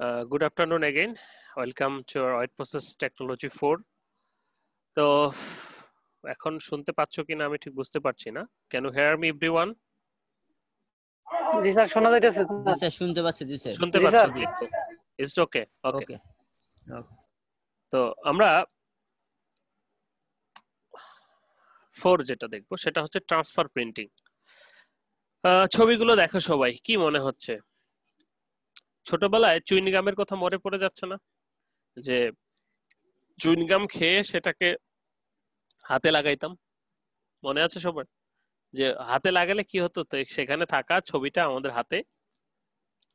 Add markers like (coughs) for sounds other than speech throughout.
Uh, good afternoon again. Welcome to our White Process Technology 4. তো এখন শুনতে পাচ্ছ কিনা আমি ঠিক বুঝতে পারছি না। Can you hear me everyone G sir শোনা যাইতেছে। স্যার শুনতে পাচ্ছি জি স্যার। শুনতে জি, পাচ্ছ স্যার। ইটস ওকে ওকে তো আমরা ফোর যেটা দেখব সেটা হচ্ছে ট্রান্সফার প্রিন্টিং ছবিগুলো দেখো সবাই কি মনে হচ্ছে? ছোটবেলায় চুইনগামের কথা মনে পড়ে যাচ্ছে না? যে চুইনগাম খেয়ে সেটাকে হাতে লাগাইতাম। মনে আছে সবার? যে হাতে লাগালে কি হতো? তো সেখানে থাকা ছবিটা আমাদের হাতে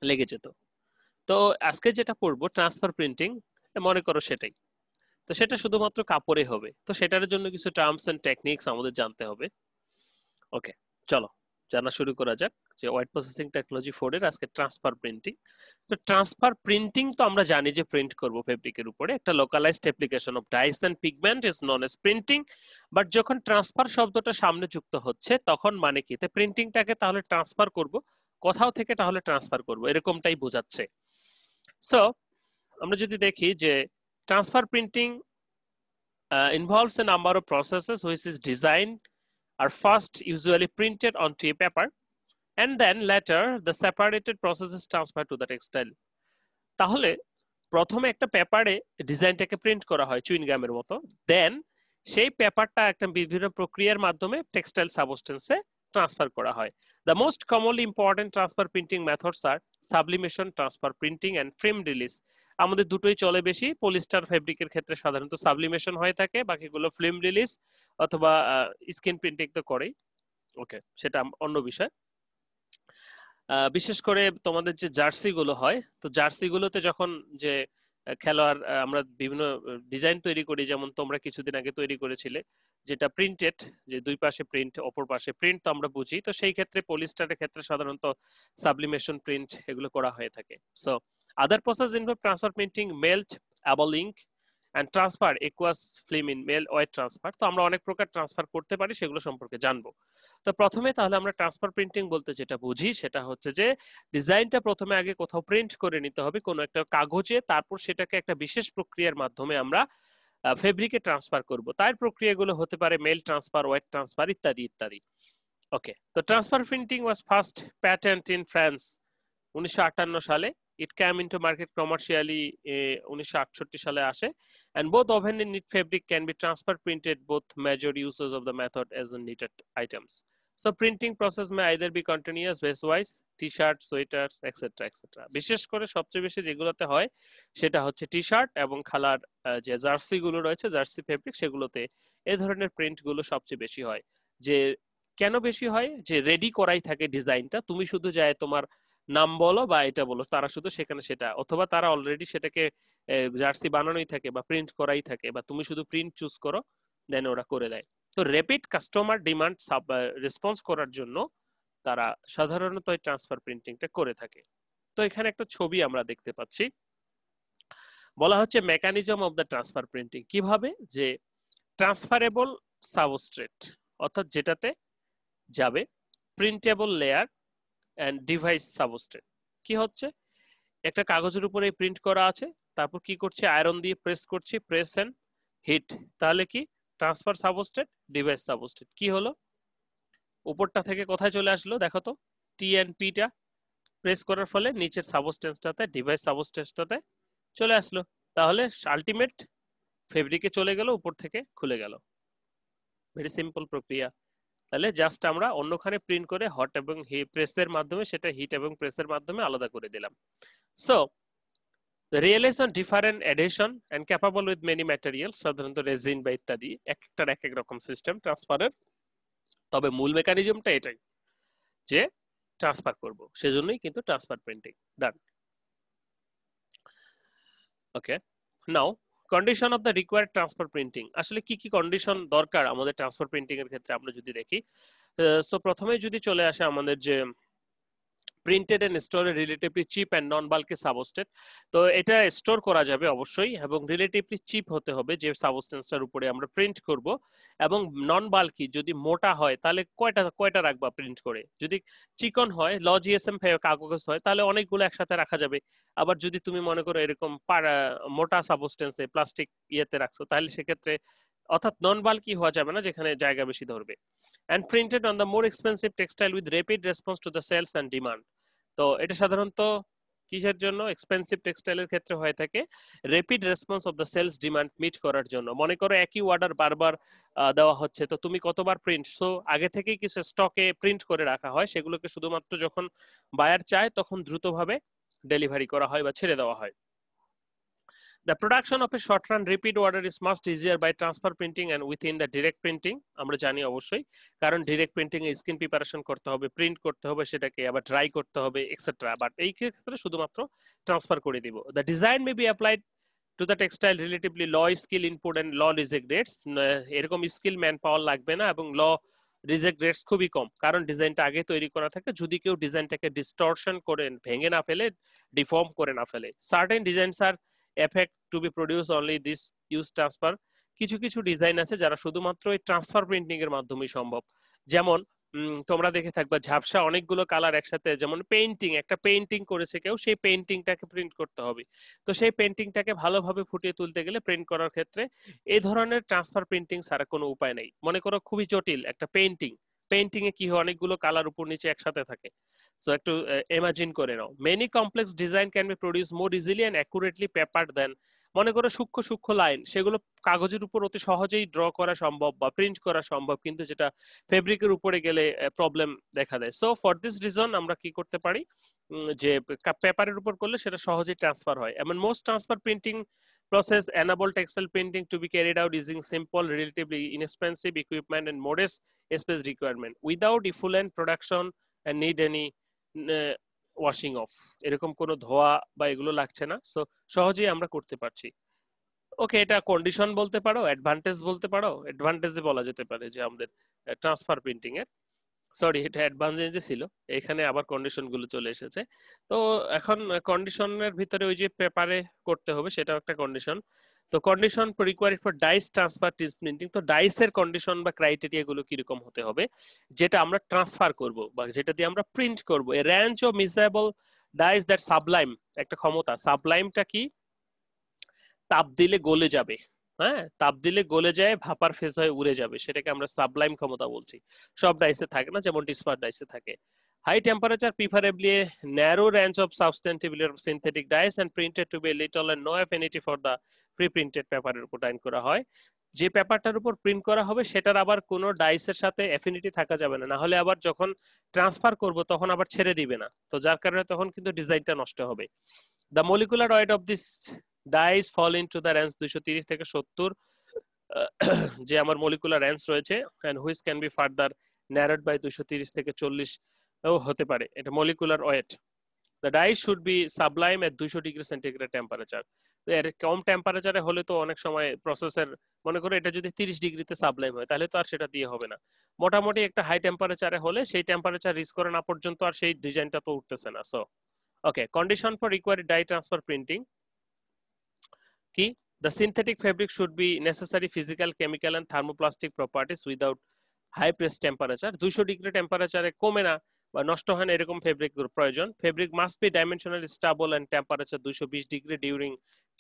লেগে যেত। তো আজকে যেটা পড়ব ট্রান্সফার প্রিন্টিং, মনে করো সেটাই। তো সেটা শুধুমাত্র কাপড়ে হবে। তো সেটার জন্য কিছু টার্মস এন্ড টেকনিক্স আমাদের জানতে হবে। ওকে চলো। জানা শুরু করা যাক যে ওয়াইট প্রসেসিং টেকনোলজি ফোর এর আজকে ট্রান্সফার প্রিন্টিং তো ট্রান্সফার প্রিন্টিং তো আমরা জানি যে প্রিন্ট করব ফেব্রিকের উপরে। একটা localised application of dyes and pigment is known as printing but যখন ট্রান্সফার শব্দটা সামনে যুক্ত হচ্ছে, তখন মানে কি? তে প্রিন্টিংটাকে তাহলে ট্রান্সফার করব। কোথাও থেকে তাহলে ট্রান্সফার করব। এরকমটাই বোঝাচ্ছে। সো আমরা যদি দেখি যে transfer printing involves a number of processes which is designed are first usually printed onto a paper and then later the separated process is transferred to the textile তাহলে প্রথমে একটা পেপারে ডিজাইনটাকে প্রিন্ট করা হয় চুইনগামের মতো দেন সেই পেপারটা একটা বিভিন্ন প্রক্রিয়ার মাধ্যমে টেক্সটাইল সাবস্টেন্সে ট্রান্সফার করা হয়। The most commonly important transfer printing methods are sublimation transfer printing and frame release আমাদের দুটোই চলে বেশি পলিস্টার ফেব্রিকের ক্ষেত্রে সাধারণত সাবলিমেশন হয়ে থাকে, বাকিগুলো ফিল্ম রিলিজ অথবা স্ক্রিন প্রিন্টিং তো করেই। ওকে সেটা অন্য বিষয়। বিশেষ করে তোমাদের যে জার্সি গুলো হয়, তো জার্সি গুলোতে যখন যে খেলোয়াড় আমরা বিভিন্ন ডিজাইন তৈরি করি, যেমন তোমরা কিছুদিন আগে তৈরি করেছিলে, যেটা প্রিন্টেড যে দুই পাশে প্রিন্ট অপর পাশে প্রিন্ট তো আমরা বুঝি, তো সেই ক্ষেত্রে পলিস্টারের ক্ষেত্রে সাধারণত সাবলিমেশন প্রিন্ট এগুলো করা হয়ে থাকে। So Other process involve transfer printing, melt, able ink, and transfer aqueous film in mail wet transfer তো আমরা অনেক প্রকার ট্রান্সফার করতে পারি সেগুলো সম্পর্কে জানব। তো প্রথমে তাহলে আমরা ট্রান্সফার প্রিন্টিং বলতে যেটা বুঝি সেটা হচ্ছে যে ডিজাইনটা প্রথমে আগে কোথাও প্রিন্ট করে নিতে হবে কোনো একটা কাগজে তারপর সেটাকে একটা বিশেষ প্রক্রিয়ার মাধ্যমে আমরা ফেব্রিকে ট্রান্সফার করব। তার প্রক্রিয়াগুলো হতে পারে মেল ট্রান্সফার ওয়েট ট্রান্সফার ইত্যাদি ইত্যাদি। ওকে তো transfer printing was first patent in France উনিশশো আটান্ন সালে। It came into market commercially উনিশশো সালে আসে। And both woven in knit fabric can be transfer printed both major uses of the method as a knitted items so printing process may either be continuous vase wise T shirt sweaters etcetera etcetera বিশেষ করে সবচেয়ে বেশি যেগুলোতে হয়, সেটা হচ্ছে T shirt এবং খালার যে জার্সিগুলো রয়েছে, জার্সি ফেব্রিক সেগুলোতে এ ধরনের প্রিন্টগুলো সবচেয়ে বেশি হয়। যে কেন বেশি হয়? যে রেডি করাই থাকে ডিজাইনটা তুমি শুধু যায় তোমার নাম বলো বা এটা বলো, তারা শুধু সেখানে সেটা, অথবা তারা অলরেডি সেটাকে জার্সি বানানোই থাকে বা প্রিন্ট করাই থাকে বা তুমি শুধু প্রিন্ট চুজ করো দেন ওরা করে দেয়। তো রেপিড কাস্টমার ডিমান্ড রেসপন্স করার জন্য তারা সাধারণত এই ট্রান্সফার প্রিন্টিংটা করে থাকে। তো এখানে একটা ছবি আমরা দেখতে পাচ্ছি। বলা হচ্ছে mechanism of the transfer printing কীভাবে? যে ট্রান্সফারেবল সাবস্ট্রেট অর্থাৎ যেটাতে যাবে printable layer and device substrate কি হচ্ছে? একটা কাগজের উপরে প্রিন্ট করা আছে, তারপর কি করছে? আয়রন দিয়ে প্রেস করছি প্রেস এন্ড হিট তাহলে কি? ট্রান্সফার সাবস্ট্রেট ডিভাইস সাবস্ট্রেট কি হলো? উপরটা থেকে কোথায় চলে আসলো? দেখো তো টি এন্ড পিটা প্রেস করার ফলে নিচের সাবস্টেন্সটাতে ডিভাইস সাবস্টেন্সটাতে চলে আসলো। তাহলে আলটিমেট ফেব্রিকে চলে গেল, উপর থেকে খুলে গেল। ভেরি সিম্পল প্রক্রিয়া। তাহলে জাস্ট আমরা অন্যখানে প্রিন্ট করে হট এবং প্রেসের মাধ্যমে সেটা হিট এবং প্রেসের মাধ্যমে আলাদা করে দিলাম। So realisation different edition and capable with many material সাধারণত রেজিন বা ইত্যাদি এক একটার এক এক রকম সিস্টেম ট্রান্সফারের তবে মূল মেকানিজমটা এটাই, যে ট্রান্সফার করব। সেজন্যই কিন্তু transfer printing done okay now condition of the required transfer printing আসলে কি কি কন্ডিশন দরকার আমাদের ট্রান্সফার প্রিন্টিং এর ক্ষেত্রে আমরা যদি দেখি? সো প্রথমে যদি চলে আসে আমাদের যে printed and store relatively cheap and non bulky substrate তো এটা স্টোর করা যাবে অবশ্যই এবং রিলেটিভলি চিপ হতে হবে যে সাবস্টেন্সটার উপরে আমরা প্রিন্ট করব। এবং নন বাল্কি যদি মোটা হয়, তাহলে কয়টা কয়টা রাখবা প্রিন্ট করে? যদি চিকন হয় ল জিএসএম কাগজ হয়, তাহলে অনেকগুলো একসাথে রাখা যাবে। আবার যদি তুমি মনে করো এরকম মোটা সাবস্টেন্সে প্লাস্টিক ইয়েতে রাখছো, তাহলে সেক্ষেত্রে অর্থাৎ নন বাল্কি হওয়া যাবে না, যেখানে জায়গা বেশি ধরবে। And printed on the more expensive textile with rapid response to the sales and demand তো এটা সাধারণত কিসের জন্য? এক্সপেন্সিভ টেক্সটাইলের ক্ষেত্রে হয়ে থাকে। Rapid response of the sales demand meet করার জন্য। মনে করো একই অর্ডার বারবার দেওয়া হচ্ছে। তো তুমি কতবার প্রিন্ট সো আগে থেকেই কিছু স্টকে প্রিন্ট করে রাখা হয়। সেগুলোকে শুধুমাত্র যখন বায়ার চায়, তখন দ্রুতভাবে ডেলিভারি করা হয় বা ছেড়ে দেওয়া হয়। The production of a short run repeat order is much easier by transfer printing and within the direct printing. আমরা জানি অবশ্যই, কারণ ডিরেক্ট প্রিন্টিং এ স্ক্রিন প্রিপারেশন করতে হবে প্রিন্ট করতে হবে, সেটাকে আবার ড্রাই করতে হবে এক্সেট্রা বাট এই ক্ষেত্রে শুধুমাত্র ট্রান্সফার করে দিব। The design may be applied to the textile relatively low skill input and low reject rates এরকম স্কিল ম্যান পাওয়ার লাগবে না এবং ল রিজেক্ট রেটস খুবই কম। কারণ ডিজাইনটা আগে তৈরি করা থাকে, যদি কেউ ডিজাইনটাকে ডিস্টরশন করে ভেঙে না ফেলে ডিফর্ম করে না ফেলে। Certain designs are effect to be produce only this use transfer কিছু কিছু ডিজাইন আছে যারা শুধুমাত্র এই ট্রান্সফার প্রিন্টিং এর মাধ্যমেই সম্ভব। যেমন তোমরা দেখে থাকবা ঝাপসা অনেকগুলো কালার একসাথে, যেমন পেইন্টিং একটা পেইন্টিং করেছে কেউ, সেই পেইন্টিংটাকে প্রিন্ট করতে হবে। তো সেই পেইন্টিংটাকে ভালোভাবে ফুটিয়ে তুলতে গেলে প্রিন্ট করার ক্ষেত্রে এই ধরনের ট্রান্সফার প্রিন্টিং ছাড়া কোনো উপায় নেই। মনে করো খুবই জটিল একটা পেইন্টিং পেইন্টিং এ কি হয়? অনেকগুলো কালার উপর নিচে একসাথে থাকে। সো একটু ইমাজিন করে নাও। Many complex design can be produce more easily and accurately paper than মনে করো সূক্ষ্ম সূক্ষ্ম লাইন সেগুলো কাগজের উপর অতি সহজেই ড্র করা সম্ভব বা প্রিন্ট করা সম্ভব কিন্তু যেটা ফেব্রিকের উপরে গেলে প্রবলেম দেখা দেয়। সো ফর দিস রিজন আমরা কি করতে পারি? যে পেপারের উপর করলে সেটা সহজেই ট্রান্সফার হয়। এমন most transfer printing process enable textile printing to be carried out using simple, relatively inexpensive equipment and modest space requirement without effluent production and need any washing of এরকম কোনো ধোয়া বা এগুলো লাগছে না। সো সহজেই আমরা করতে পারছি। ওকে এটা কন্ডিশন বলতে পারো অ্যাডভান্টেজ বলতে পারো। অ্যাডভান্টেজে বলা যেতে পারে যে আমাদের ট্রান্সফার প্রিন্টিং এর। সরি এটা অ্যাডভান্টেজে ছিল। এখানে আবার কন্ডিশনগুলো চলে এসেছে। তো এখন কন্ডিশনের ভিতরে ওই যে পেপারে করতে হবে, সেটাও একটা কন্ডিশন তো condition required for dyes transfer printing তো ডাইসের কন্ডিশন বা ক্রাইটেরিয়া গুলো কীরকম হতে হবে, যেটা আমরা ট্রান্সফার করব বা যেটা দিয়ে আমরা প্রিন্ট করব। A range of miscible dyes that sublime একটা ক্ষমতা সাবলাইমটা কি? তাপ দিলে গলে যাবে হ্যাঁ? তাপ দিলে গলে যায়, ভাপার ফেজ হয়ে উড়ে যাবে, সেটাকে আমরা সাবলাইম ক্ষমতা বলছি। সব ডাইসে থাকে না, যেমন ডিসপার ডাইসে থাকে। High temperature preferably a narrow range of substantively of synthetic dyes and printed to be little and no affinity for the pre-printed paper উপর ডাইন করা হয়। যে পেপারটার উপর প্রিন্ট করা হবে, সেটার আবার কোনো ডাইসের সাথে অ্যাফিনিটি থাকা যাবে না। না হলে আবার যখন ট্রান্সফার করব, তখন আবার ছেড়ে দিবে না। তো যার কারণে তখন কিন্তু ডিজাইনটা নষ্ট হবে। The molecular weight of this dyes fall into the range 230 থেকে 70 যে আমার মলিকুলার রেঞ্জ রয়েছে and which can be further narrowed by 230 থেকে 40 ও হতে পারে। এটা molecular weight the dye should be sublime at দুইশো ডিগ্রি সেন্টিগ্রেড টেম্পারেচার এর কম টেম্পারেচারে হলে তো অনেক সময় প্রসেসের মনে করো এটা যদি তিরিশ ডিগ্রিতে সাবলাইম হয়, তাহলে তো আর সেটা দিয়ে হবে না। মোটামুটি একটা হাই টেম্পারেচারে হলে সেই টেম্পারেচার রিচ করে না পর্যন্ত আর সেই ডিজাইনটা তো উঠতেছে না so okay condition for required dye transfer printing কি? The synthetic fabric should be necessary physical chemical and thermoplastic properties without high press temperature 200 degree টেম্পারেচারে কমে না বা নষ্ট হয় না এরকম ফেব্রিক প্রয়োজন। Fabric must be dimensional stable and temperature 220 degree during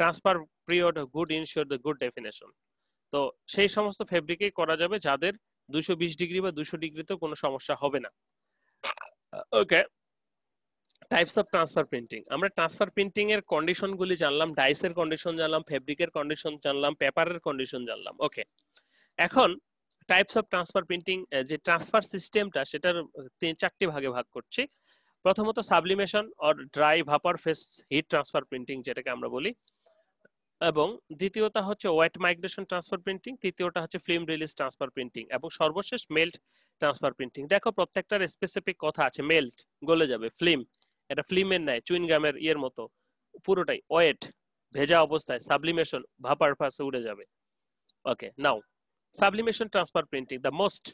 transfer period good ensure the good definition. তো সেই সমস্ত ফেব্রিকেই করা যাবে যাদের 220 ডিগ্রি বা 200 ডিগ্রিতে কোনো সমস্যা হবে না। Okay types of transfer printing আমরা ট্রান্সফার প্রিন্টিং এর কন্ডিশন গুলি জানলাম ডাইসের কন্ডিশন জানলাম ফেব্রিকের কন্ডিশন জানলাম পেপারের কন্ডিশন জানলাম। ওকে, এখন টাইপস অফ ট্রান্সফার প্রিন্টিং যে ট্রান্সফার সিস্টেমটা সেটার তিন, চারটি ভাগে ভাগ করছি। প্রথমত sublimation or dry vapour phase heat transfer printing যেটাকে আমরা বলি। এবং দ্বিতীয়টা হচ্ছে ওয়েট মাইগ্রেশন ট্রান্সফার প্রিন্টিং তৃতীয়টা হচ্ছে ফিল্ম রিলিজ ট্রান্সফার প্রিন্টিং এবং সর্বশেষ মেল্ট ট্রান্সফার প্রিন্টিং দেখো প্রত্যেকটার স্পেসিফিক কথা আছে মেল্ট গলে যাবে ফিল্ম এটা ফিল্মের ন্যায় চুইনগামের ইয়ের মতো, পুরোটাই ওয়েট ভেজা অবস্থায় সাবলিমেশন ভাপার ফাসে উড়ে যাবে। Okay now sublimation transfer printing the most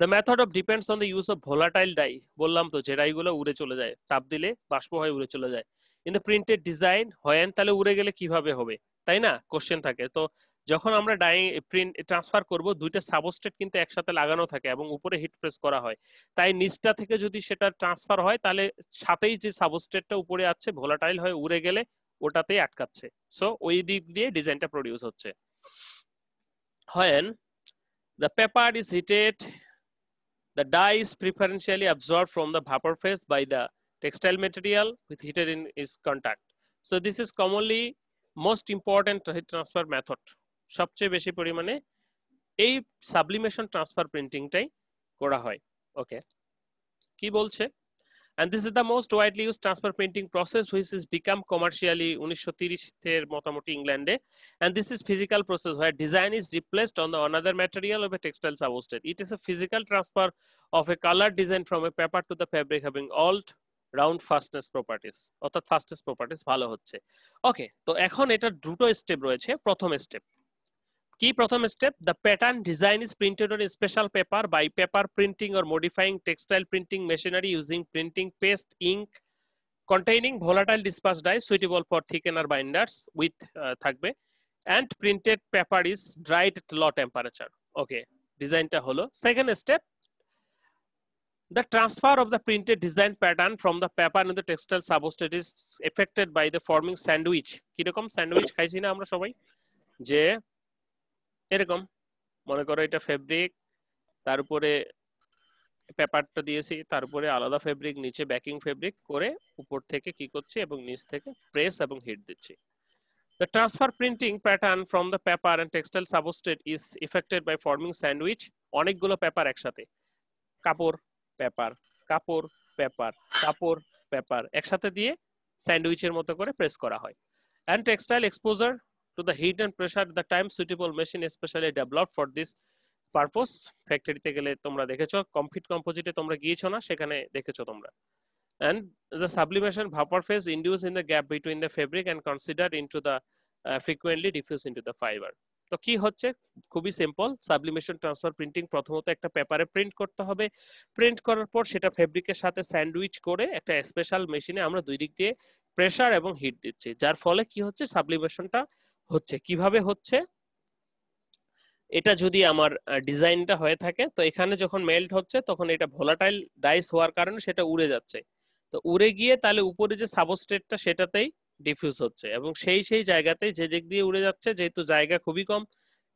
the method of depends on the use of volatile dye বললাম তো, যে ডাইগুলো উড়ে চলে যায়, তাপ দিলে বাষ্প হয়ে উড়ে চলে যায়। ইন প্রিন্টের ডিজাইন হয় তাহলে উড়ে গেলে কীভাবে হবে? তাই না? কোশ্চেন থাকে। তো যখন আমরা ডাই প্রিন্ট ট্রান্সফার করব, দুইটা সাবস্টেট কিন্তু একসাথে লাগানো থাকে এবং উপরে হিট প্রেস করা হয়। তাই নিচটা থেকে যদি সেটা ট্রান্সফার হয়, তাহলে সাথেই যে সাবস্টেটটা উপরে আছে ভোলাটাইল হয়ে উড়ে গেলে ওটাতেই আটকাচ্ছে। সো ওই দিক দিয়ে ডিজাইনটা প্রডিউস হচ্ছে। When the paper is heated the dye is preferentially absorbed from the vapour phase by the textile material with heated in its contact so this is commonly most important heat transfer method সবচেয়ে বেশি পরিমাণে এই sublimation transfer প্রিন্টিংটাই করা হয় ওকে কি বলছে and this is the most widely used transfer printing process which has become commercially 1930 এর মোটামুটি ইংল্যান্ডে and this is physical process where design is replaced on the another material of a textile substrate it is a physical transfer of a colored design from a paper to the fabric having all round fastness properties অর্থাৎ fastness properties ভালো হচ্ছে। ওকে তো এখন এটার দুটো step রয়েছে, প্রথম step কি প্রথম step the pattern design is printed on special paper by paper printing or modifying textile printing machinery using printing paste ink containing volatile disperse dye suitable for thickener binders with থাকবে। And printed paper is dried low temperature okay ডিজাইনটা হলো। Second step the transfer of the printed design pattern from the paper into the textile substrate is affected by the forming sandwich কীরকম sandwich খাইছি না আমরা সবাই যে এরকম মনে করো এটা ফেব্রিক তার উপরে পেপারটা দিয়েছি তার উপরে আলাদা ফেব্রিক নিচে ব্যাকিং ফেব্রিক করে উপর থেকে কি করছি এবং নিচ থেকে প্রেস এবং হিট দিচ্ছি The transfer printing pattern from the paper and textile substrate is affected by forming sandwich অনেকগুলো পেপার একসাথে কাপড় পেপার, কাপড় পেপার কাপড়, পেপার একসাথে দিয়ে স্যান্ডউইচ এর মতো করে প্রেস করা হয়। And textile exposure to the heat and pressure the time suitable machine specially develop for this purpose ফ্যাক্টরিতে গেলে তোমরা দেখেছ কমফিট কম্পোজিটে তোমরা গিয়েছো না, সেখানে দেখেছ তোমরা। And the sublimation vapour phase induce in the gap between the fabric and consider into the frequently diffuse into the fibre তো কি হচ্ছে? খুবই সিম্পল সাবলিমেশন ট্রান্সফার প্রিন্টিং প্রথমত একটা পেপারে প্রিন্ট করতে হবে। প্রিন্ট করার পর সেটা ফেব্রিকের সাথে স্যান্ডউইচ করে একটা স্পেশাল মেশিনে আমরা দুই দিক দিয়ে প্রেসার এবং হিট দিচ্ছি। যার ফলে কি হচ্ছে? সাবলিমেশনটা হচ্ছে। কীভাবে হচ্ছে? এটা যদি আমার ডিজাইনটা হয়ে থাকে, তো এখানে যখন মেল্ট হচ্ছে, তখন এটা ভোলাটাইল ডাইস হওয়ার কারণে সেটা উড়ে যাচ্ছে। তো উড়ে গিয়ে তাহলে উপরে যে সাবস্ট্রেটটা সেটাতেই ডিফিউজ হচ্ছে এবং সেই সেই জায়গাতে যে দিক দিয়ে উড়ে যাচ্ছে, যেহেতু জায়গা খুবই কম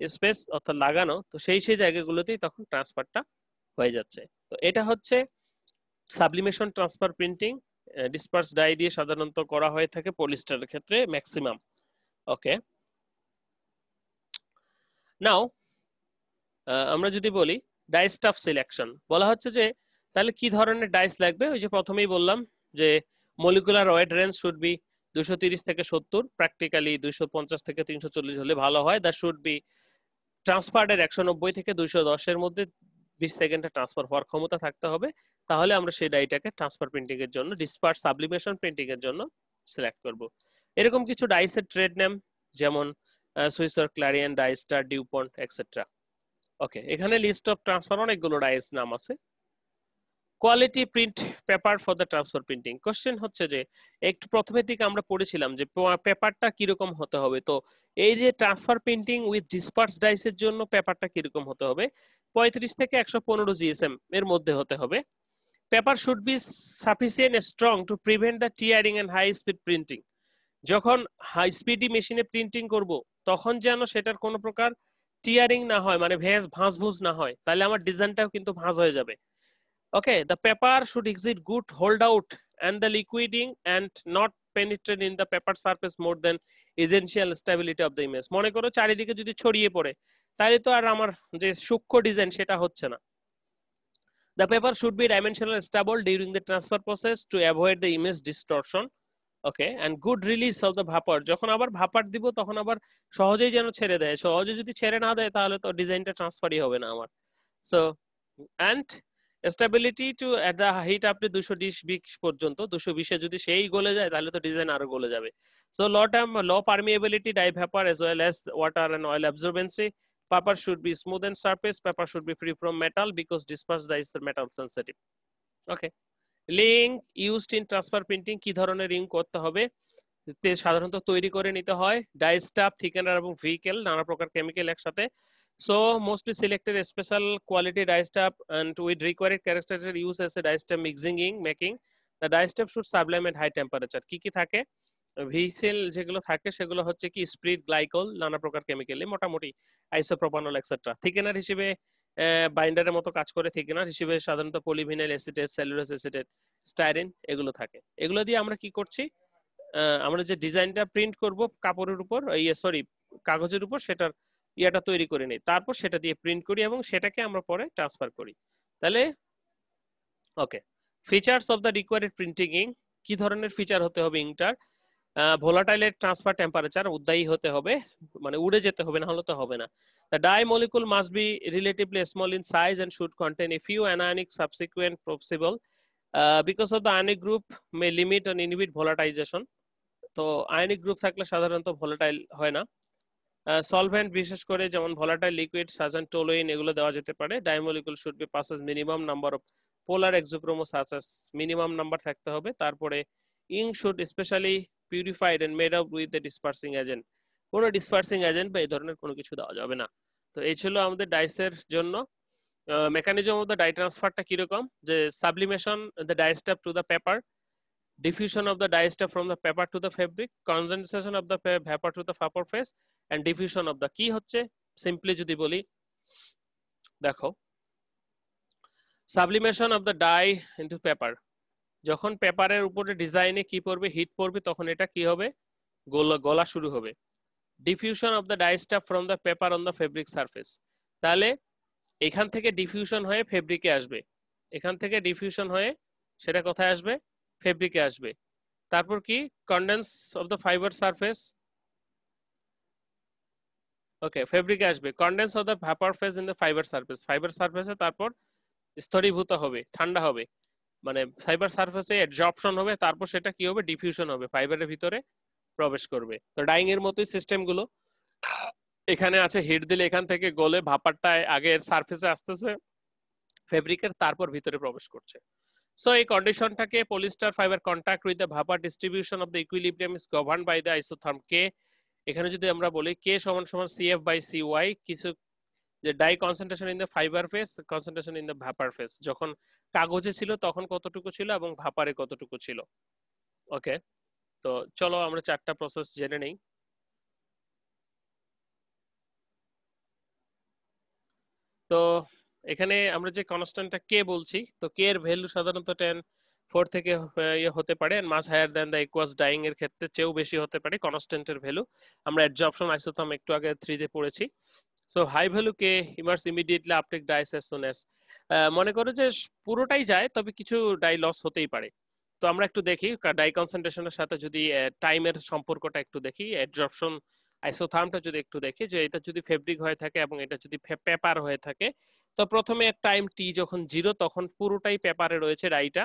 স্পেস অর্থাৎ লাগানো, তো সেই সেই জায়গাগুলোতেই তখন ট্রান্সফারটা হয়ে যাচ্ছে। তো এটা হচ্ছে sublimation transfer printing disperse dye দিয়ে সাধারণত করা হয়ে থাকে পলিস্টারের ক্ষেত্রে ম্যাক্সিমাম ওকে নাও আমরা যদি বলি ডাই স্টাফ সিলেকশন বলা হচ্ছে যে তাহলে কি ধরনের ডাইস লাগবে? ওই যে প্রথমেই বললাম যে molecular weight range should be দুশো তিরিশ থেকে সত্তর প্র্যাকটিক্যালি দুইশো পঞ্চাশ থেকে তিনশো চল্লিশ হলে ভালো হয়। দ্যাট শুড বি ট্রান্সফার্ডের একশো নব্বই থেকে দুইশো দশের মধ্যে বিশ সেকেন্ডে ট্রান্সফার হওয়ার ক্ষমতা থাকতে হবে। তাহলে আমরা সেই ডাইটাকে ট্রান্সফার প্রিন্টিং এর জন্য ডিসপার সাবলিমেশন প্রিন্টিং এর জন্য সিলেক্ট করব। এরকম কিছু ডাইসের ট্রেড নেম যেমন সুইসার ক্লারিয়ান ডাইস্টার ডিউপন্ট এক্সেট্রা ওকে এখানে লিস্ট অফ ট্রান্সফার অনেকগুলো ডাইস নাম আছে। Quality print paper for the transfer printing question হচ্ছে যে, একটু প্রথমের দিকে আমরা পড়েছিলাম যে পেপারটা কীরকম হতে হবে। তো এই যে ট্রান্সফার প্রিন্টিং উইথ ডিসপার্স ডাইসের জন্য পেপারটা কীরকম হতে হবে? পঁয়ত্রিশ থেকে একশো পনেরো জিএসএম এর মধ্যে হতে হবে। Paper should be sufficient strong to prevent the tearing and high speed printing যখন হাই স্পিডি মেশিনে প্রিন্টিং করব, তখন যেন সেটার কোনো প্রকার টিয়ারিং না হয় মানে ভেজ ভাঁজ ভুজ না হয়, তাহলে আমার ডিজাইনটাও কিন্তু ভাঁজ হয়ে যাবে। Okay the paper should exhibit good hold out and the liquiding and not penetrate in the paper surface more than essential stability of the image মনে করো চারিদিকে যদি ছড়িয়ে পড়ে তাহলে তো আর আমার যে সূক্ষ্ম ডিজাইন সেটা হচ্ছে না the paper should be dimensional stable during the transfer process to avoid the image distortion okay and good release of the vapor যখন আবার ভাপার দিব তখন আবার সহজেই যেন ছেড়ে দেয় সহজে যদি ছেড়ে না দেয় তাহলে তো ডিজাইনটা ট্রান্সফারই হবে না আমার so and stability to at the heat আপনি দুশো বিশ পর্যন্ত দুশো বিশে যদি সেই গলে যায়, তাহলে তো ডিজাইন আরও গলে যাবে। So low term low permeability dye vapour as well as water and oil absorbency paper should be smooth and surface, paper should be free from metal because dispersed dye is metal sensitive. Okay. Link used in transfer printing, কি ধরনের ring করতে হবে? সাধারণত তৈরি করে নিতে হয় die staff thickener এবং ভেহিকেল নানা প্রকার কেমিক্যাল একসাথে। So mostly selected special quality die step and with required characteristic use as a die step mixing in making. The die step should sublime at high temperature. কি কি থাকে vessel যেগুলো থাকে সেগুলো হচ্ছে কি স্প্রিট গ্লাইকল নানা প্রকার কেমিক্যালি মোটামুটি আইসোপ্রোপানল এক্সেট্রা থিকেনার হিসেবে বাইন্ডারের মতো কাজ করে থিকেনার হিসেবে সাধারণত polyvinyl acetate cellulose acetate styrene এগুলো থাকে এগুলো দিয়ে আমরা কি করছি আমরা যে ডিজাইনটা প্রিন্ট করব, কাপড়ের উপর সরি কাগজের উপর, সেটার ইয়াটা তৈরি করে নিই। তারপর সেটা দিয়ে প্রিন্ট করি এবং সেটাকে আমরা পরে ট্রান্সফার করি। তাহলে okay features of the required printing ink কি ধরনের ফিচার হতে হবে ইঙ্কটার ভোলাটাইলের ট্রান্সফার টেম্পারেচার উদ্দায়ী হতে হবে মানে উড়ে যেতে হবে না হলে তো হবে না। Dye molecule must be relatively small in size and should contain a few anionic subsequent possible uh, because of the ionic group may limit and inhibit volatilization. তো আয়নিক গ্রুপ থাকলে সাধারণত ভোলাটাইল হয় না। সলভেন্ট বিশেষ করে যেমন volatile liquid সাজান toluene এগুলো দেওয়া যেতে পারে। Dye molecule should be possess minimum number of polar auxochromes minimum number থাকতে হবে। তারপরে ইং should specially purified and made up with the dispersing agent কোনো ডিসপার্সিং এজেন্ট বা এই ধরনের কোনো কিছু দেওয়া যাবে না। তো এই ছিল আমাদের ডাইসের জন্য। মেকানিজম অফ দ্য ডাই ট্রান্সফারটা কীরকম? যে sublimation the dye step to the paper diffusion of the diester from the paper to the fabric, condensation of the vapor to the vapor phase, and diffusion of the কি হচ্ছে simply যদি বলি দেখো sublimation of the dye into paper যখন পেপারের উপরে ডিজাইনে কি পড়বে হিট পড়বে তখন এটা কি হবে? গলা শুরু হবে। Diffusion of the dyestuff from the paper on the fabric surface তাহলে এখান থেকে ডিফিউশন হয়ে ফেব্রিকে আসবে। এখান থেকে ডিফিউশন হয়ে সেটা কোথায় আসবে? ফেব্রিকে আসবে। তারপর কি? Condense of the fibre surface okay ফেব্রিকে আসবে। Condense of the vapour phase in the fibre surface fibre সারফেসে তারপর স্থরীভূত হবে, ঠান্ডা হবে। মানে ফাইবার সারফেসে অ্যাবজর্পশন হবে, তারপর সেটা কি হবে? ডিফিউশন হবে ফাইবারের ভিতরে প্রবেশ করবে। তো ডাইং এর মতোই সিস্টেমগুলো। এখানে আছে হিট দিলে এখান থেকে গলে ভাপারটা আগে সারফেসে আসতেছে। ফেব্রিকের তারপর ভিতরে প্রবেশ করছে। সো এই কন্ডিশনটাকে polyester fibre contact with the vapour distribution of the equilibrium is govern by the isotherm কে এখানে যদি আমরা বলি কে সমান সমান সিএফ বাই সিওয়াই কিছু যে dye concentration in the fibre phase concentration in the vapour phase যখন কাগজে ছিল তখন কতটুকু ছিল এবং ভাপারে কতটুকু ছিল? ওকে তো চলো আমরা চারটা প্রসেস জেনে নেই। তো এখানে আমরা যে কনস্ট্যান্টটা কে বলছি, তো কে এর ভ্যালু সাধারণত টেন ফোর থেকে ইয়ে হতে পারে much higher than the aqueous dyeing এর ক্ষেত্রে চেয়েও বেশি হতে পারে কনস্ট্যান্টের ভ্যালু আমরা অ্যাডজর্পশন আইসোথম একটু আগে থ্রিতে পড়েছি। সো হাই ভ্যালু কে immerse immediately uptake dyes as soon as মনে করো যে পুরোটাই যায়, তবে কিছু ডাই লস হতেই পারে। তো আমরা একটু দেখি ডাই কনসেন্ট্রেশনের সাথে যদি টাইমের সম্পর্কটা একটু দেখি অ্যাডজর্পশন আইসোথার্মটা যদি একটু দেখি, যে এটা যদি ফেব্রিক হয়ে থাকে এবং এটা যদি পেপার হয়ে থাকে তো প্রথমে টাইম টি যখন জিরো তখন পুরোটাই পেপারে রয়েছে ডাইটা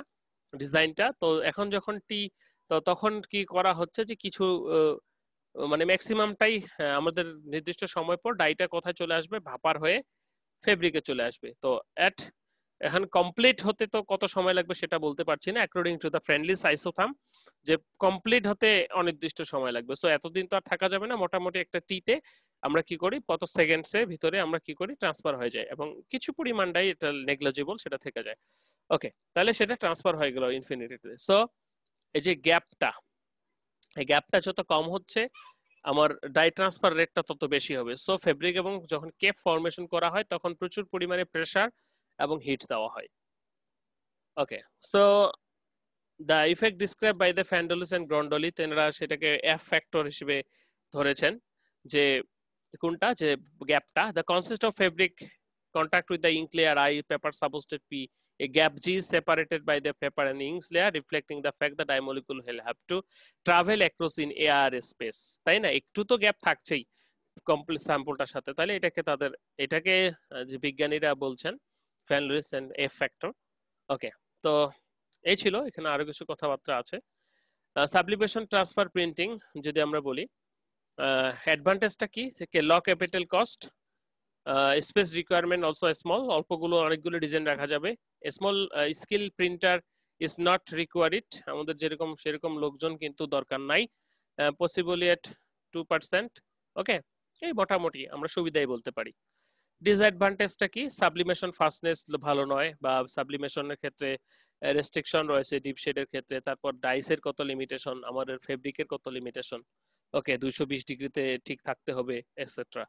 ডিজাইনটা তো এখন যখন টি তো তখন কি করা হচ্ছে যে কিছু মানে ম্যাক্সিমামটাই আমাদের নির্দিষ্ট সময় পর ডাইটা কোথায় চলে আসবে? ভাপার হয়ে ফেব্রিকে চলে আসবে। তো এট এখন কমপ্লিট হতে তো কত সময় লাগবে সেটা বলতে পারছি না। According to the Freundlich isotherm যে কমপ্লিট হতে অনির্দিষ্ট সময় লাগবে। সো এতদিন তো আর থাকা যাবে না। মোটামুটি একটা টিতে আমরা কি করি? কত সেকেন্ডসে ভিতরে আমরা কি করি? ট্রান্সফার হয়ে যায় এবং কিছু পরিমাণটাই এটা নেগলিজিবল সেটা থেকে যায়। ওকে তাহলে সেটা ট্রান্সফার হয়ে গেল ইনফিনিটিতে সো এই যে গ্যাপটা এই গ্যাপটা যত কম হচ্ছে, আমার ডাই ট্রান্সফার রেটটা তত বেশি হবে। সো ফেব্রিক এবং যখন কেপ ফর্মেশন করা হয়, তখন প্রচুর পরিমাণে প্রেসার এবং হিট দেওয়া হয়। Okay so the effect describe by the ফ্যান্ডলিস and গ্রন্ডলি তেনারা সেটাকে এফ ফ্যাক্টর হিসেবে ধরেছেন, যে কোনটা? যে গ্যাপটা the consist of fabric with the ink layer I paper supposed to be a gap G is separated by the paper and ink layer, reflecting the fact that dye molecule have to travel across in air space. তাই না? একটু তো gap থাকছেই complete স্যাম্পলটার সাথে। তাহলে এটাকে তাদের, এটাকে যে বিজ্ঞানীরা বলছেন Van Lewis and F factor okay তো এই ছিল, এখানে আরও কিছু কথাবার্তা আছে। সাবলিমেশন ট্রান্সফার প্রিন্টিং যদি আমরা বলি। অ্যাডভান্টেজটা কি? Low capital cost space requirement also small অল্পগুলো অনেকগুলো ডিজাইন রাখা যাবে। Small skill printer is not required আমাদের যেরকম, সেরকম লোকজন কিন্তু দরকার নাই। Possibly at two percent okay এই মোটামুটি, আমরা সুবিধাই বলতে পারি। ডিসঅ্যাডভান্টেজটা কি? সাবলিমেশন ফাস্টনেস ভালো নয়, বা সাবলিমেশনের ক্ষেত্রে রেস্ট্রিকশন রয়েছে ডিপ শেডের ক্ষেত্রে। তারপর ডাইসের কত লিমিটেশন আমাদের ফেব্রিকের কত লিমিটেশন ওকে দুইশো বিশ ডিগ্রিতে ঠিক থাকতে হবে এটসেট্রা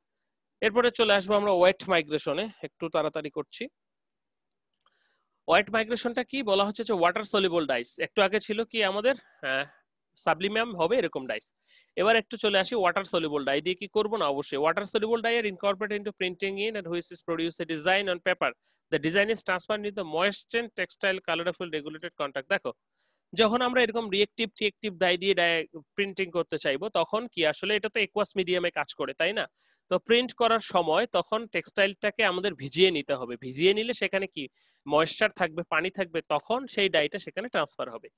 এরপরে চলে আসব আমরা ওয়েট মাইগ্রেশনে একটু তাড়াতাড়ি করছি। ওয়েট মাইগ্রেশনটা কি? বলা হচ্ছে যে ওয়াটার সলিবল ডাইস একটু আগে ছিল কি আমাদের? সাবলিমিয়াম হবে এরকম ডাইস এবার একটু চলে আসি ওয়াটার সলিবল ডাই দিয়ে কি করব না? অবশ্যই water soluble dye are incorporate into printing ink and which is produce a design on paper the design is transfer in the end textile colourful regulated contact দেখো, যখন আমরা এরকম রিয়েক্টিভ রিয়েক্টিভ ডাই দিয়ে প্রিন্টিং করতে চাইব, তখন কি আসলে এটা তো একুয়াস মিডিয়ামে কাজ করে, তাই না? তো প্রিন্ট করার সময় তখন টেক্সটাইলটাকে আমাদের ভিজিয়ে নিতে হবে। ভিজিয়ে নিলে সেখানে কি? ময়েশ্চার থাকবে, পানি থাকবে, তখন সেই ডাইটা সেখানে ট্রান্সফার হবে।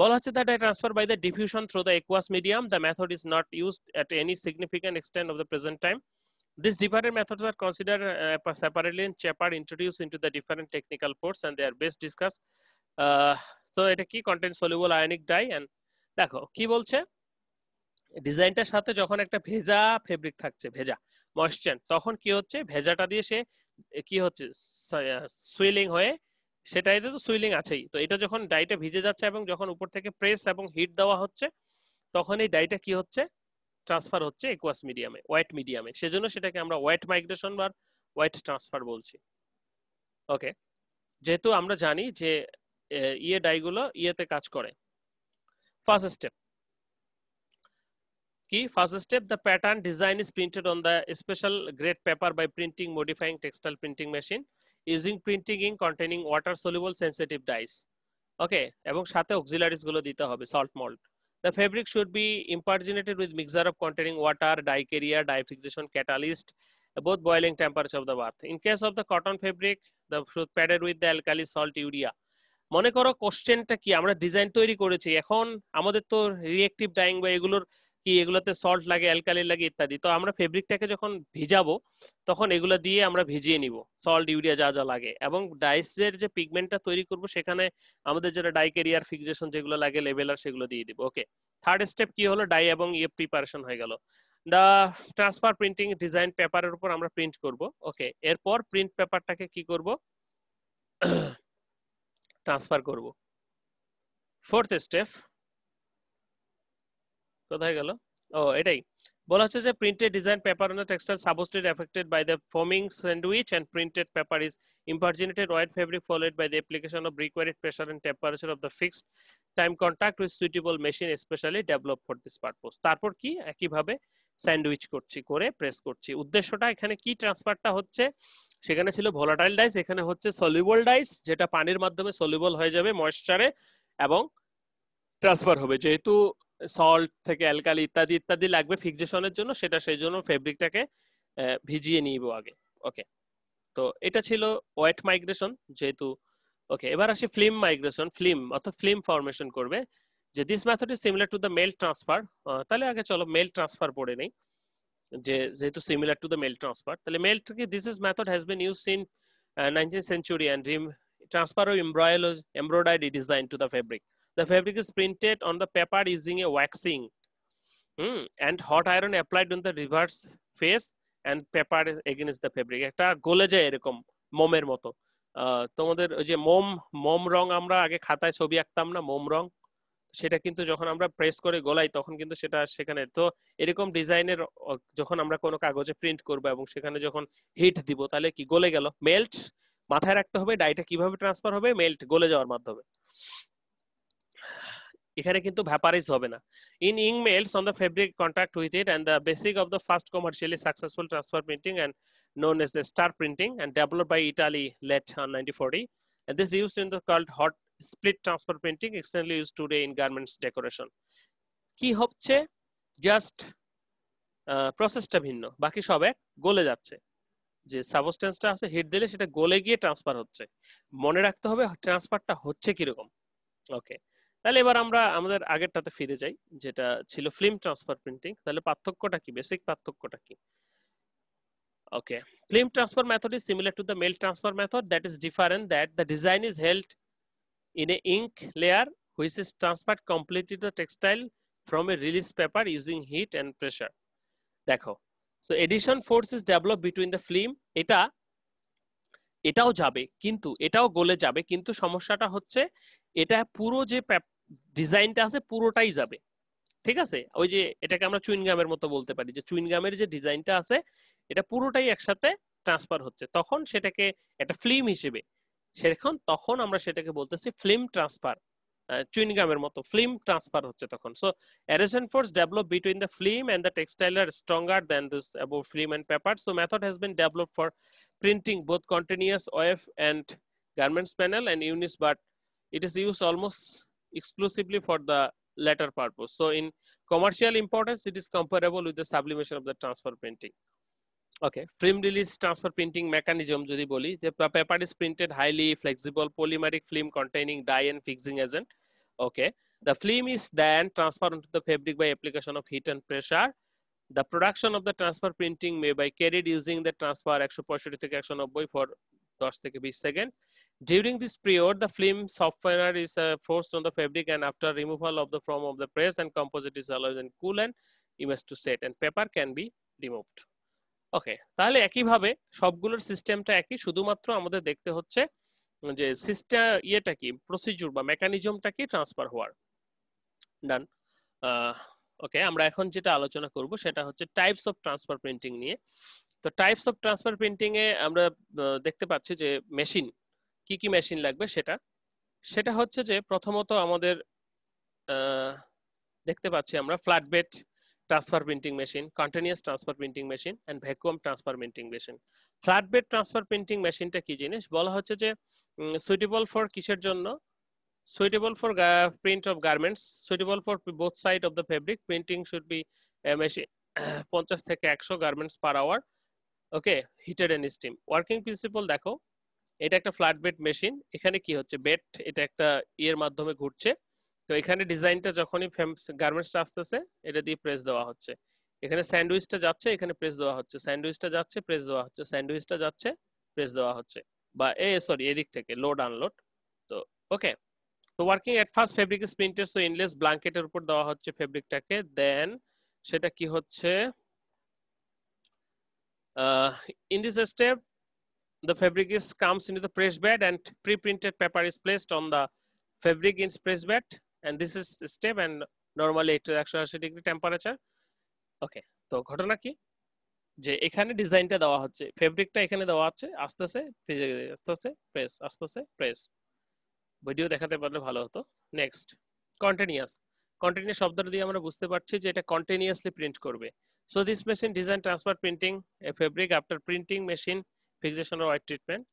বলা হচ্ছে the dye transfer by the diffusion through the aqueous medium the method is not used at any significant extend of the present time this different methods are consider separately in chapter introduce into the different technical force and they are best discuss তো এটা কি? Content soluble ionic dye and দেখো, কি বলছে? ডিজাইনটার সাথে যখন একটা ভেজা ফেব্রিক থাকছে, ভেজা ময়েশ্চার তখন কি হচ্ছে? ভেজাটা দিয়ে সে, কি হচ্ছে? সুইলিং হয়ে সেটাইতে তো সুইলিং আছেই। তো এটা যখন ডাইটা ভিজে যাচ্ছে এবং যখন উপর থেকে প্রেস এবং হিট দেওয়া হচ্ছে, তখন এই ডাইটা কি হচ্ছে? ট্রান্সফার হচ্ছে একুয়াস মিডিয়ামে ওয়েট মিডিয়ামে সেজন্য সেটাকে আমরা ওয়েট মাইগ্রেশন বা ওয়েট ট্রান্সফার বলছি। ওকে যেহেতু আমরা জানি যে ইয়ে ডাইগুলো ইয়েতে কাজ করে। ফার্স্ট স্টেপ কি? First step the pattern design is printed on the special grade paper by printing modifying textile printing machine using printing ink containing water soluble sensitive dyes okay এবং সাথে অক্সিলারিসগুলো দিতে হবে salt malt the fabric should be impregnated with mixture of containing water dye carrier dye fixation catalyst both boiling temperature of the bath in case of the cotton fabric the should padded with the alkali salt urea মনে করো কোশ্চেনটা কি? আমরা design তৈরি করেছি, এখন আমাদের তো রিয়েক্টিভ ডাইং বা এগুলোর কি এগুলোতে সল্ট লাগে অ্যালকালি লাগে ইত্যাদি। তো আমরা ফেব্রিকটাকে যখন ভিজাবো, তখন এগুলো দিয়ে আমরা ভিজিয়ে নিব সল্ট ইউরিয়া যা যা লাগে। এবং ডাইসের যে পিগমেন্টটা তৈরি করব, সেখানে আমাদের যেটা ডাই ক্যারিয়ার ফিক্সেশন যেগুলো লাগে লেভেলার সেগুলো দিয়ে দিব ওকে থার্ড স্টেপ কি হলো? ডাই এবং ইয়ে প্রিপারেশন হয়ে গেল। দা ট্রান্সফার প্রিন্টিং ডিজাইন পেপারের উপর আমরা প্রিন্ট করব ওকে এরপর প্রিন্ট পেপারটাকে কি করব? ট্রান্সফার করব। ফোর্থ স্টেপ কোথায় গেল? ও, এটাই। বলা হচ্ছে যে printed design paper on textile substrate effected by the forming sandwich and printed paper is impregnated white fabric followed by the application of required pressure and temperature of the fixed time contact with suitable machine, especially developed for this purpose. তারপর কি? একইভাবে sandwich করছি, করে press করছি। উদ্দেশ্যটা এখানে কি ট্রান্সফারটা হচ্ছে? সেখানে ছিল ভোলাটাইল ডাইস এখানে হচ্ছে সলিউবল ডাইস যেটা পানির মাধ্যমে সলিউবল হয়ে যাবে ময়েশ্চারে এবং ট্রান্সফার হবে। যেহেতু সল্ট থেকে অ্যালকালি ইত্যাদি ইত্যাদি লাগবে ফিক্সেশনের জন্য, সেটা সেই জন্য ফেব্রিকটাকে ভিজিয়ে নিব আগে। ওকে তো এটা ছিল ওয়েট মাইগ্রেশন যেহেতু ওকে এবার আসি ফিল্ম মাইগ্রেশন ফিল্ম অর্থাৎ ফিল্ম ফরমেশন করবে। যে this method is similar to the melt transfer তাহলে আগে চলো মেল ট্রান্সফার পড়ে নেই। যে, যেহেতু similar to the melt transfer তাহলে মেল থেকে this is method has been use in nineteen century and transfer of embroidery design to the fabric. The fabric is printed on the paper using a waxing. Hmm, and hot iron applied on the reverse face and paper against the fabric. একটা গলে যায় এরকম মোমের মতো। তোমাদের ওই যে মোম মোম রং আমরা আগে খাতায় ছবি আঁকতাম না মোম রং। সেটা কিন্তু যখন আমরা প্রেস করে গোলাই তখন কিন্তু সেটা সেখানে তো এরকম ডিজাইনের যখন আমরা কোনো কাগজে প্রিন্ট করব এবং সেখানে যখন হিট দিব তাহলে কি গলে গেল? মেল্ট মাথায় রাখতে হবে ডাইটা কীভাবে ট্রান্সফার হবে? মেল্ট গলে যাওয়ার মাধ্যমে। এখানে কিন্তু ভ্যাপারাইজ হবে না। In ink melts on the fabric contact with it and the basic of the first commercially successful transfer printing and known as the star printing and developed by Italy late on 1940 and this is used in the called hot split transfer printing extensively used today in decoration. কি হচ্ছে? Just প্রসেসটা ভিন্ন। বাকি সব এক, গলে যাচ্ছে। যে সাবস্টেন্সটা আছে হিট দিলে সেটা গলে গিয়ে ট্রান্সফার হচ্ছে। মনে রাখতে হবে ট্রান্সফারটা হচ্ছে কীরকম। ওকে তাহলে এবার আমরা আমাদের আগেরটাতে ফিরে যাই, যেটা ছিল ফিল্ম ট্রান্সফার প্রিন্টিং তাহলে পার্থক্যটা কি? বেসিক পার্থক্যটা কি? Okay film transfer method is similar to the melt transfer method that is different that the design is held in a ink layer which is transferred completely the textile from a release paper using heat and pressure দেখো so adhesion force is develop between the film এটা, এটাও যাবে, কিন্তু, এটাও গোলে যাবে, কিন্তু সমস্যাটা হচ্ছে এটা পুরো যে ডিজাইনটা আছে পুরোটাই যাবে। ঠিক আছে? ওই যে এটাকে আমরা চুইনগামের মতো বলতে পারি। যে চুইনগামের যে ডিজাইনটা আছে, এটা পুরোটাই একসাথে ট্রান্সফার হচ্ছে। তখন সেটাকে একটা ফিল্ম হিসেবে, সেখন তখন আমরা সেটাকে বলতেছি ফিল্ম ট্রান্সফার। চুইনগামের মতো ফিল্ম ট্রান্সফার হচ্ছে তখন। So adhesion force develop between the film and the textile are stronger then this about film and paper so method has been developed for printing both continuous web and garments panel and units but it is used almost exclusively for the latter purpose so in commercial importance it is comparable with the sublimation of the transfer printing okay film release transfer printing mechanism যদি বলি the paper is printed highly flexible polymeric film containing dye and fixing agent okay the film is then transferred onto the fabric by application of heat and pressure the production of the transfer printing may be carried using the transfer 165 থেকে 190 for 10 থেকে 20 second during this period the film softener is uh, forced on the fabric and after removal of the foam of the press and composite is allowed and cool and image to set and paper can be removed okay তাহলে একইভাবে সবগুলোর সিস্টেমটা একই শুধুমাত্র আমাদের দেখতে হচ্ছে যে সিস্টেম ইয়েটা কি প্রসিডিউর বা মেকানিজমটা কি ট্রান্সফার হওয়ার ডান ওকে আমরা এখন যেটা আলোচনা করব সেটা হচ্ছে টাইপস অফ ট্রান্সফার প্রিন্টিং নিয়ে তো টাইপস অফ ট্রান্সফার প্রিন্টিং এ আমরা দেখতে পাচ্ছি যে মেশিন কি কি মেশিন লাগবে সেটা? সেটা হচ্ছে যে প্রথমত আমাদের দেখতে পাচ্ছি আমরা flat bed transfer printing machine continuous transfer printing machine and vacuum transfer printing machine flat bed transfer printing মেশিনটা কি জিনিস? বলা হচ্ছে যে সুইটেবল ফর কিসের জন্য? Ga- print of garments, suitable for both side of the fabric, printing should be a machine, (coughs) পঞ্চাশ থেকে একশো garments per hour okay heated and steam working principle দেখো এটা একটা ফ্ল্যাট বেড মেশিন এখানে কি হচ্ছে? বেড এটা একটা ইয়ের মাধ্যমে ঘুরছে। তো এখানে ডিজাইনটা যখনই গার্মেন্টস আসতেছে, এটা দিয়ে প্রেস দেওয়া হচ্ছে। এখানে স্যান্ডউইচটা যাচ্ছে, এখানে প্রেস দেওয়া হচ্ছে। স্যান্ডউইচটা যাচ্ছে প্রেস দেওয়া হচ্ছে। স্যান্ডউইচটা যাচ্ছে প্রেস দেওয়া হচ্ছে। বা এ সরি এদিক থেকে লোড আনলোড তো ওকে তো working at first fabric is printed so endless ব্ল্যাঙ্কেটের উপর দেওয়া হচ্ছে ফেব্রিকটাকে দেন সেটা কি হচ্ছে? In this step the fabric is comes into the press bed and pre-printed paper is placed on the fabric in press bed. And this is step and normally একশো আশি degree temperature ওকে তো ঘটনা কি? যে এখানে ডিজাইনটা দেওয়া হচ্ছে ফেব্রিকটা এখানে দেওয়া আছে, আস্তেছে আস্তেছে প্রেস আস্তেছে প্রেস ভিডিও দেখাতে পারলে ভালো হতো। নেক্সট কন্টিনিউয়াস কন্টিনিউয়াস শব্দটা দিয়ে আমরা বুঝতে পারছি যে এটা কন্টিনিউয়াসলি প্রিন্ট করবে। So this machine design transfer printing a fabric after printing machine fixation or white treatment.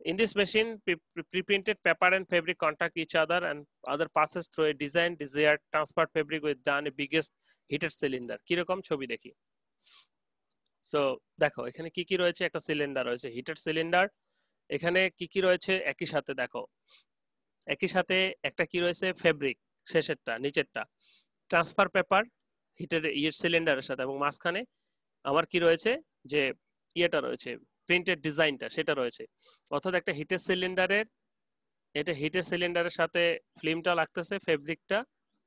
In this machine, pre- pre-printed paper and fabric contact each other and other passes through a design desired transferred fabric with done a biggest heated cylinder. কীরকম ছবি দেখি so দেখো এখানে কি কি রয়েছে একটা cylinder রয়েছে হিটেড সিলিন্ডার এখানে কি কি রয়েছে একই সাথে দেখো একই সাথে একটা কি রয়েছে ফেব্রিক শেষেরটা নিচেরটা ট্রান্সফার পেপার হিটেড ইয়ে সিলিন্ডারের সাথে এবং মাঝখানে আমার কি রয়েছে যে ইয়েটা রয়েছে প্রিন্টেড ডিজাইনটা সেটা রয়েছে। অর্থাৎ একটা হিটের সিলিন্ডারের এটা হিটের সিলিন্ডারের সাথে ফিল্মটা লাগতেছে ফেব্রিকটা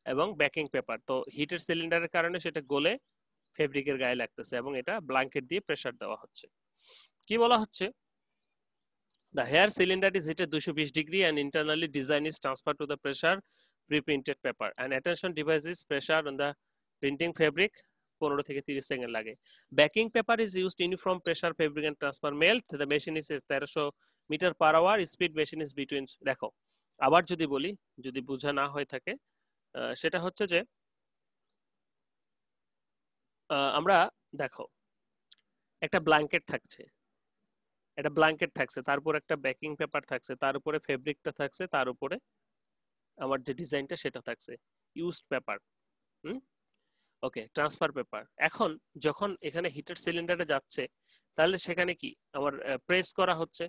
এবং ব্যাকিং পেপার তো হিটের সিলিন্ডারের কারণে সেটা গলে ফেব্রিকের গায়ে লাগতেছে এবং এটা ব্ল্যাঙ্কেট দিয়ে প্রেসার দেওয়া হচ্ছে। কি বলা হচ্ছে? The heater cylinder is heated দুশো বিশ degree and internally design is transfer to the pressure pre printed paper and attention device is pressure on the printing fabric পনেরো থেকে তিরিশ সেকেন্ড লাগে। Backing paper is used uniform pressure fabric and transfer melt the machine is তেরোশো metre per hour speed machine is between দেখো, আবার যদি বলি, যদি বোঝা না হয়ে থাকে সেটা হচ্ছে যে আমরা দেখো, একটা ব্ল্যাঙ্কেট থাকছে। একটা ব্ল্যাঙ্কেট থাকছে তারপর একটা ব্যাকিং পেপার থাকছে, তার উপরে ফেব্রিকটা থাকছে, তার উপরে আমার যে ডিজাইনটা সেটা থাকছে। Used paper hmm? Okay transfer paper এখন যখন এখানে হিটার সিলিন্ডারে যাচ্ছে, তাহলে সেখানে কি? আমার প্রেস করা হচ্ছে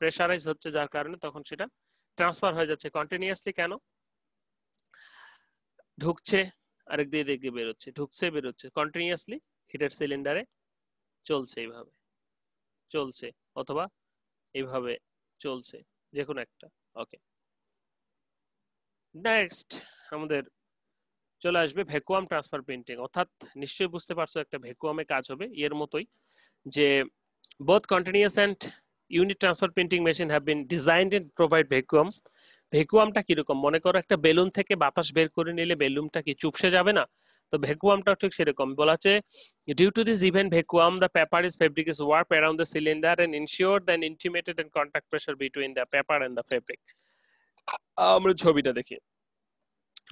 প্রেসারাইজ হচ্ছে যার কারণে তখন সেটা ট্রান্সফার হয়ে যাচ্ছে। কন্টিনিউয়াসলি কেন? ঢুকছে, আরেক দিয়ে দিকে বেরোচ্ছে, ঢুকছে, বেরোচ্ছে। কন্টিনিউয়াসলি হিটার সিলিন্ডারে চলছে এইভাবে, চলছে অথবা এইভাবে চলছে যে কোনো একটা। ওকে নেক্সট আমাদের চলে আসবে ভ্যাকুয়াম ট্রান্সফার প্রিন্টিং অর্থাৎ নিশ্চয়ই বুঝতে পারছ একটা ভ্যাকুয়ামে কাজ হবে এর মতোই যে both continuous and unit transfer printing machine have been designed in provide vacuum ভ্যাকুয়ামটা কীরকম? মনে করো একটা বেলুন থেকে বাতাস বের করে নিলে বেলুনটা কি চুপসে যাবে না? তো ভ্যাকুয়ামটা ঠিক সেরকম। বলা আছে due to this event vacuum the paper is fabric is warp around the cylinder and ensure than intimated and contact pressure between the paper and the fabric আমরা ছবিটা দেখি।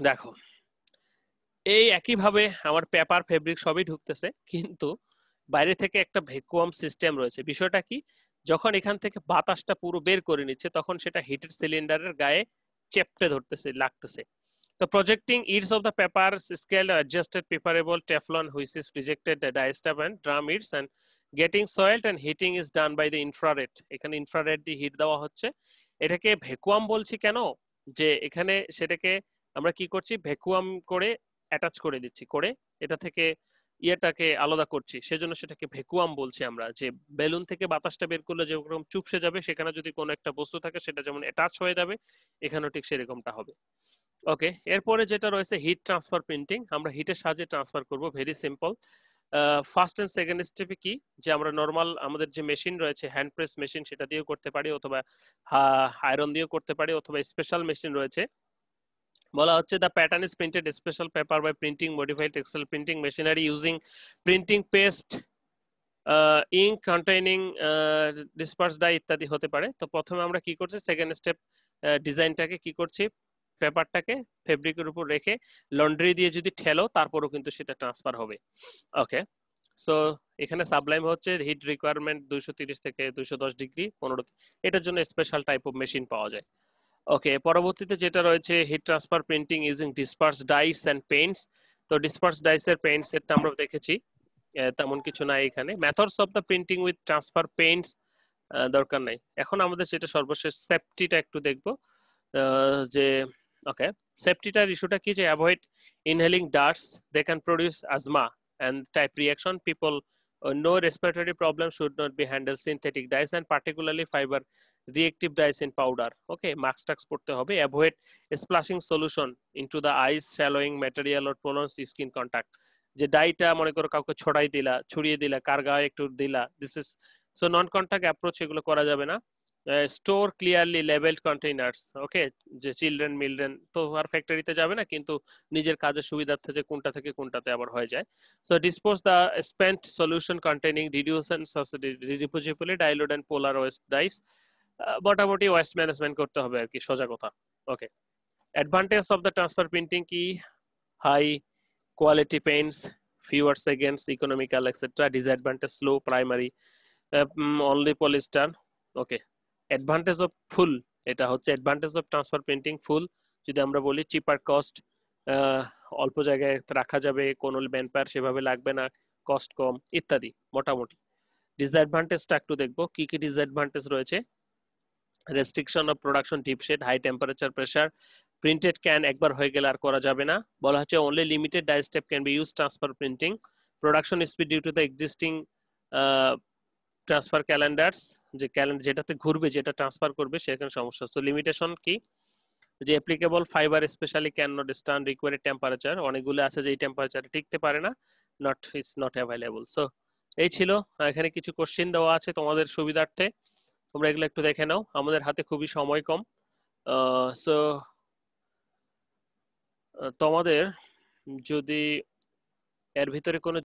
দেখো এই একইভাবে আমার পেপার ফেব্রিক সবই ঢুকতেছে, কিন্তু বাইরে থেকে একটা ভ্যাকুয়াম সিস্টেম রয়েছে। বিষয়টা কি? যখন এখান থেকে বাতাসটা পুরো বের করে নিচ্ছে, তখন সেটা হিটেড সিলিন্ডারের গায়ে চেপটে ধরতেছে, লাগতেছে। তো projecting edges of the paper scale adjusted পেপারেবল Teflon is protected the dyestuff and drum edges and getting soiled and heating is done by the infrared এখানে ইনফ্রারেড দিয়ে হিট দেওয়া হচ্ছে। এটাকে ভ্যাকুয়াম বলছি কেন? যে এখানে সেটাকে আমরা কি করছি? ভ্যাকুয়াম করে অ্যাটাচ করে দিচ্ছি, করে এটা থেকে ইয়েটাকে আলাদা করছি। সেজন্য সেটাকে ভেকুয়াম বলছি আমরা, যে বেলুন থেকে বাতাসটা বের করলে যেরকম চুপসে যাবে, সেখানে যদি কোনো একটা বস্তু থাকে সেটা যেমন অ্যাটাচ হয়ে যাবে, এখানেও ঠিক সেরকমটা হবে। ওকে এরপরে যেটা রয়েছে হিট ট্রান্সফার প্রিন্টিং আমরা হিটের সাহায্যে ট্রান্সফার করব very simple first and second স্টেপে কি? যে আমরা নর্মাল আমাদের যে মেশিন রয়েছে হ্যান্ড প্রেস মেশিন সেটা দিয়েও করতে পারি, অথবা আয়রন দিয়েও করতে পারি, অথবা স্পেশাল মেশিন রয়েছে। বলা হচ্ছে the pattern is printed special paper by printing modified textile printing machinery using printing paste ink containing disperse dye ইত্যাদি হতে পারে। তো প্রথমে আমরা কি করছি? সেকেন্ড স্টেপ ডিজাইনটাকে কি করছি? পেপারটাকে ফেব্রিকের উপর রেখে লন্ড্রি দিয়ে যদি ঠেলো, তারপরও কিন্তু সেটা ট্রান্সফার হবে। ওকে সো এখানে সাবলাইম হচ্ছে হিট রিকোয়ারমেন্ট দুইশো তিরিশ থেকে দুইশো দশ ডিগ্রি পনেরো এটার জন্য স্পেশাল টাইপ অফ মেশিন পাওয়া যায়। ওকে পরবর্তীতে যেটা রয়েছে heat transfer printing using disperse dyes and paints তো ডিসপার্স ডাইস এর পেইন্টস এর আমরা দেখেছি। তেমন কিছু নাই এখানে। Methods of the printing with transfer paints দরকার নাই। এখন আমাদের যেটা সর্বশেষ সেফটিটা একটু দেখব। যে ওকে সেফটিটার ইস্যুটা কি? যে avoid inhaling dusts they can produce asthma and type reaction. People no respiratory problem should not be handled synthetic dyes and particularly fiber reactive dyes in powder, okay max tax পড়তে হবে, avoid splashing solution into the eyes, shallowing material or prolonged skin contact. যে ডাইটা মনে করো কাউকে ছড়াই দিলা, ছড়িয়ে দিলা, কার গায়ে একটু দিলা this is so non contact approach এগুলো করা যাবে না। Store clearly labelled containers okay যে চিলড্রেন মিলড্রেন তো আর ফ্যাক্টরিতে যাবে না, কিন্তু নিজের কাজের সুবিধার্থে যে কোনটা থেকে কোনটাতে আবার হয়ে যায়। So dispose the spent solution containing reduce and reducibly diluted and polar waste dyes মোটামুটি ওয়েস্ট ম্যানেজমেন্ট করতে হবে আর কি সোজা কথা। Okay advantage of the transfer printing কি? High quality paints seconds economical etc disadvantage slow primary uh, only polyester. Okay. Advantage of full এটা হচ্ছে advantage of transfer printing full যদি আমরা বলি চিপার কস্ট অল্প জায়গায় রাখা যাবে কোনো ম্যান পাওয়ার সেভাবে লাগবে না কস্ট কম ইত্যাদি মোটামুটি। ডিসঅ্যাডভান্টেজটা একটু দেখব কি কি ডিসঅ্যাডভান্টেজ রয়েছে? Restriction of production deep shade high temperature pressure printed can একবার হয়ে গেলে আর করা যাবে না। বলা হচ্ছে only limited dye step can be use transfer printing production speed due to the existing transfer calendars যে ক্যালেন্ডার যেটাতে ঘুরবে, যেটা ট্রান্সফার করবে, সেখানে সমস্যা। তো লিমিটেশন কি? যে applicable fibre specially can not stand required temperature অনেকগুলো আছে যে এই টেম্পারেচারে টিকতে পারে না। Not is not available so এই ছিল। এখানে কিছু কোশ্চেন দেওয়া আছে তোমাদের সুবিধার্থে। তোমরা এগুলো একটু দেখে নাও। আমাদের হাতে খুবই সময় কম। সো তোমাদের যদি এর ভিতরে কোনো